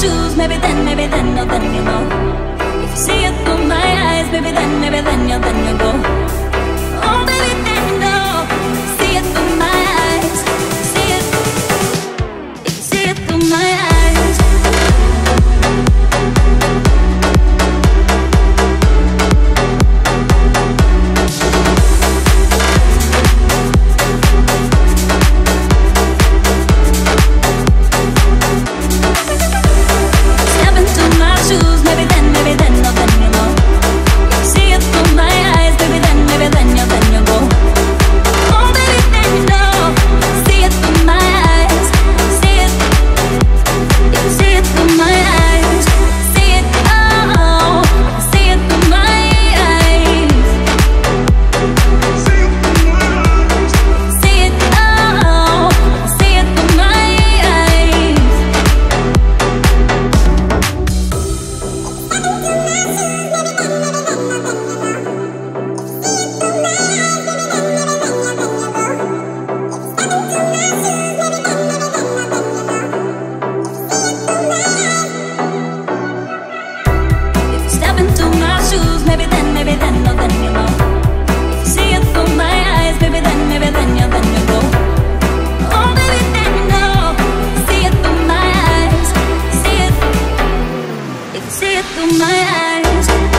shoes, maybe then, maybe then, no, then you know. If you see it through my eyes, maybe then, maybe then, you'll, then you'll go. Through my eyes